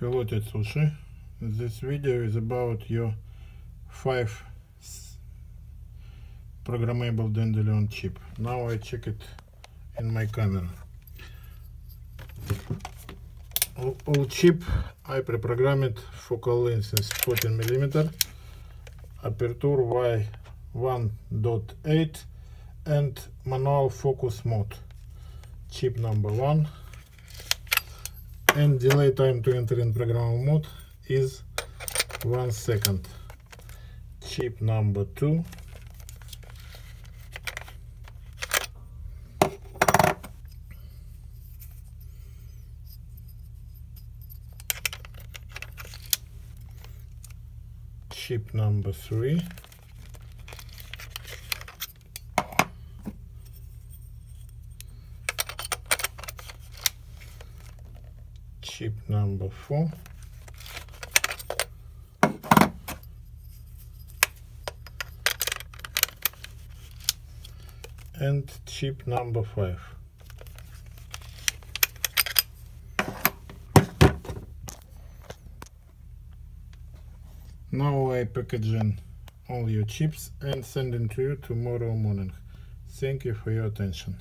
Hello Tetsushi. This video is about your 5 programmable Dandelion chip. Now I check it in my camera. All, chip I pre-programmed focal length is 14 millimeter, aperture Y 1.8 and manual focus mode. Chip number one and delay time to enter in programmable mode is one second. Chip number two. Chip number three chip number four. And chip number five. Now I packaging all your chips and send them to you tomorrow morning. Thank you for your attention